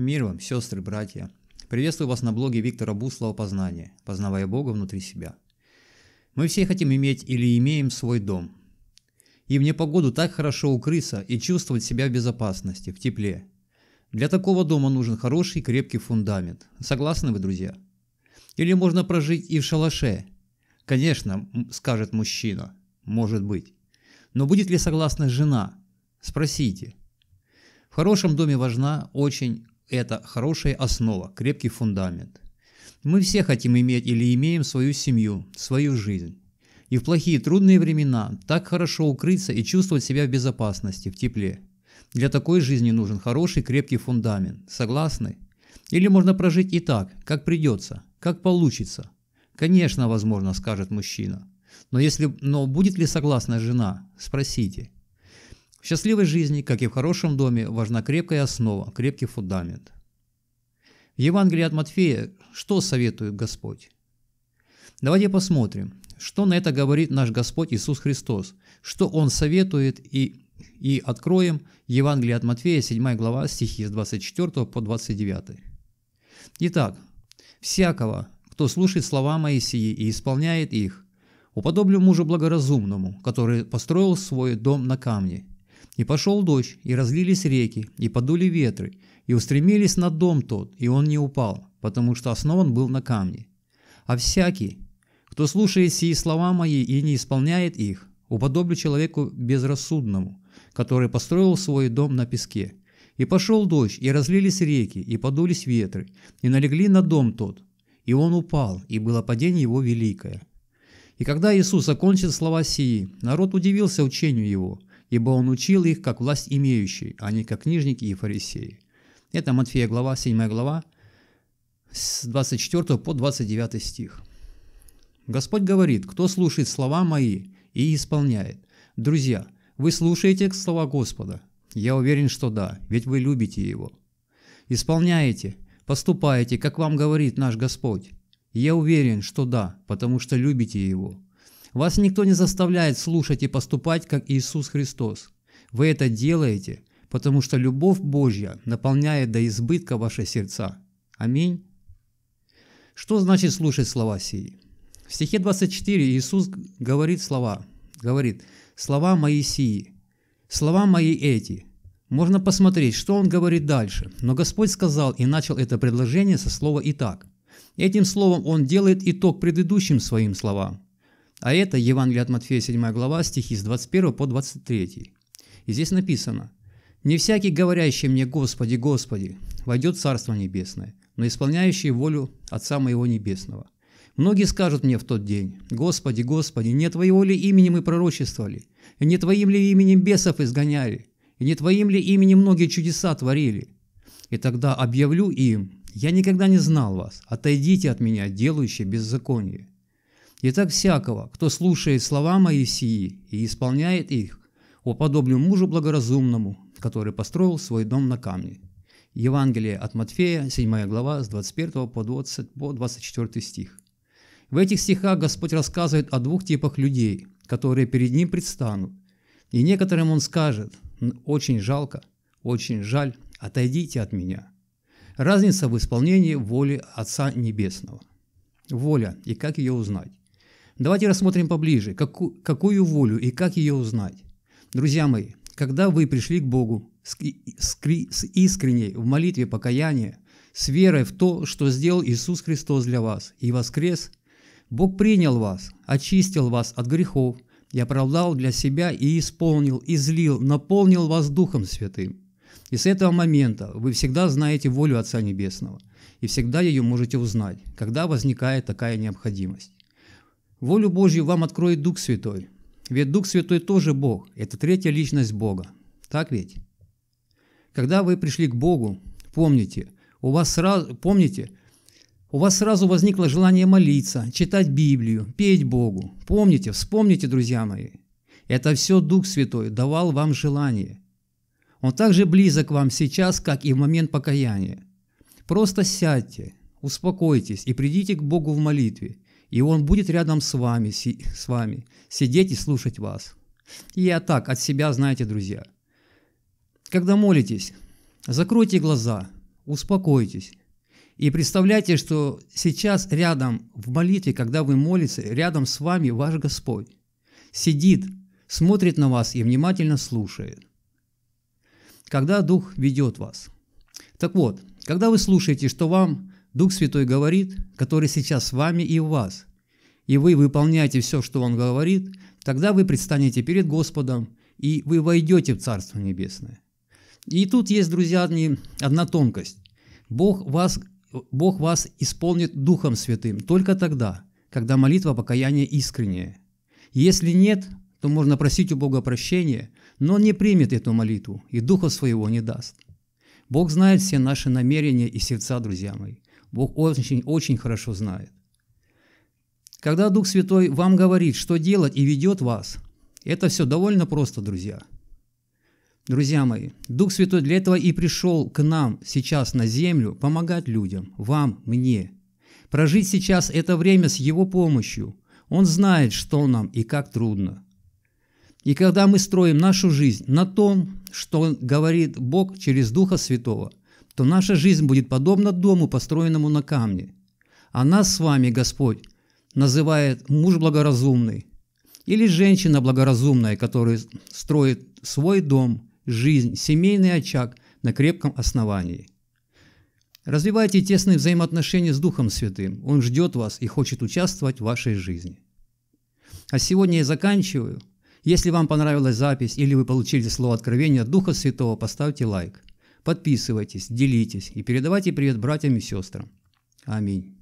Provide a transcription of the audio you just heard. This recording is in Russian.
Мир вам, сестры, братья. Приветствую вас на блоге Виктора Буслова «Познание», познавая Бога внутри себя. Мы все хотим иметь или имеем свой дом. И в непогоду так хорошо укрыться и чувствовать себя в безопасности, в тепле. Для такого дома нужен хороший крепкий фундамент. Согласны вы, друзья? Или можно прожить и в шалаше? Конечно, скажет мужчина. Может быть. Но будет ли согласна жена? Спросите. В хорошем доме важна очень это хорошая основа, крепкий фундамент. Мы все хотим иметь или имеем свою семью, свою жизнь. И в плохие трудные времена так хорошо укрыться и чувствовать себя в безопасности, в тепле. Для такой жизни нужен хороший крепкий фундамент. Согласны? Или можно прожить и так, как придется, как получится. Конечно, возможно, скажет мужчина. Но, если, но будет ли согласна жена? Спросите. В счастливой жизни, как и в хорошем доме, важна крепкая основа, крепкий фундамент. В Евангелии от Матфея что советует Господь? Давайте посмотрим, что на это говорит наш Господь Иисус Христос, что Он советует и, и откроем Евангелие от Матфея, 7 глава, стихи с 24 по 29. Итак, «Всякого, кто слушает слова Моисии и исполняет их, уподоблю мужу благоразумному, который построил свой дом на камне, и пошел дождь, и разлились реки, и подули ветры, и устремились на дом тот, и он не упал, потому что основан был на камне. А всякий, кто слушает сии слова мои и не исполняет их, уподоблю человеку безрассудному, который построил свой дом на песке. И пошел дождь, и разлились реки, и подулись ветры, и налегли на дом тот, и он упал, и было падение его великое. И когда Иисус закончил слова сии, народ удивился учению его – ибо он учил их как власть имеющий, а не как книжники и фарисеи. Это Матфея глава, 7 глава, с 24 по 29 стих. Господь говорит, кто слушает слова мои и исполняет. Друзья, вы слушаете слова Господа? Я уверен, что да, ведь вы любите Его. Исполняете, поступаете, как вам говорит наш Господь. Я уверен, что да, потому что любите Его. Вас никто не заставляет слушать и поступать, как Иисус Христос. Вы это делаете, потому что любовь Божья наполняет до избытка ваши сердца. Аминь. Что значит слушать слова сии? В стихе 24 Иисус говорит слова, говорит, слова мои сии, слова мои эти. Можно посмотреть, что он говорит дальше, но Господь сказал и начал это предложение со слова «итак». Этим словом он делает итог предыдущим своим словам. А это Евангелие от Матфея 7 глава, стихи с 21 по 23. И здесь написано, «Не всякий, говорящий мне, Господи, Господи, войдет в Царство Небесное, но исполняющий волю Отца Моего Небесного. Многие скажут мне в тот день, Господи, Господи, не Твоего ли имени мы пророчествовали, и не Твоим ли именем бесов изгоняли, и не Твоим ли именем многие чудеса творили? И тогда объявлю им, я никогда не знал вас, отойдите от меня, делающие беззаконие. Итак, всякого, кто слушает слова мои сии и исполняет их, уподоблю мужу благоразумному, который построил свой дом на камне. Евангелие от Матфея, 7 глава, с 21 по, 20, по 24 стих. В этих стихах Господь рассказывает о двух типах людей, которые перед Ним предстанут. И некоторым Он скажет, очень жалко, очень жаль, отойдите от меня. Разница в исполнении воли Отца Небесного. Воля и как ее узнать. Давайте рассмотрим поближе, какую, какую волю и как ее узнать. Друзья мои, когда вы пришли к Богу с, с искренней в молитве покаяния, с верой в то, что сделал Иисус Христос для вас и воскрес, Бог принял вас, очистил вас от грехов и оправдал для себя и исполнил, излил, наполнил вас Духом Святым. И с этого момента вы всегда знаете волю Отца Небесного и всегда ее можете узнать, когда возникает такая необходимость. Волю Божью вам откроет Дух Святой. Ведь Дух Святой тоже Бог, это третья личность Бога. Так ведь? Когда вы пришли к Богу, помните, у вас сразу, помните, у вас сразу возникло желание молиться, читать Библию, петь Богу. Помните, вспомните, друзья мои, это все Дух Святой давал вам желание. Он так же близок вам сейчас, как и в момент покаяния. Просто сядьте, успокойтесь и придите к Богу в молитве, и Он будет рядом с вами, с вами, сидеть и слушать вас. И я так, от себя, знаете, друзья, когда молитесь, закройте глаза, успокойтесь. И представляйте, что сейчас рядом в молитве, когда вы молитесь, рядом с вами ваш Господь сидит, смотрит на вас и внимательно слушает. Когда Дух ведет вас. Так вот, когда вы слушаете, что вам Дух Святой говорит, который сейчас с вами и в вас, и вы выполняете все, что Он говорит, тогда вы предстанете перед Господом, и вы войдете в Царство Небесное. И тут есть, друзья, одна тонкость. Бог вас, Бог вас исполнит Духом Святым только тогда, когда молитва покаяния искренняя. Если нет, то можно просить у Бога прощения, но Он не примет эту молитву и Духа Своего не даст. Бог знает все наши намерения и сердца, друзья мои. Бог очень-очень хорошо знает. Когда Дух Святой вам говорит, что делать и ведет вас, это все довольно просто, друзья. Друзья мои, Дух Святой для этого и пришел к нам сейчас на землю помогать людям, вам, мне. Прожить сейчас это время с Его помощью. Он знает, что нам и как трудно. И когда мы строим нашу жизнь на том, что говорит Бог через Духа Святого, то наша жизнь будет подобна дому, построенному на камне. А нас с вами Господь называет муж благоразумный или женщина благоразумная, которая строит свой дом, жизнь, семейный очаг на крепком основании. Развивайте тесные взаимоотношения с Духом Святым. Он ждет вас и хочет участвовать в вашей жизни. А сегодня я заканчиваю. Если вам понравилась запись или вы получили слово откровения от Духа Святого, поставьте лайк. Подписывайтесь, делитесь и передавайте привет братьям и сестрам. Аминь.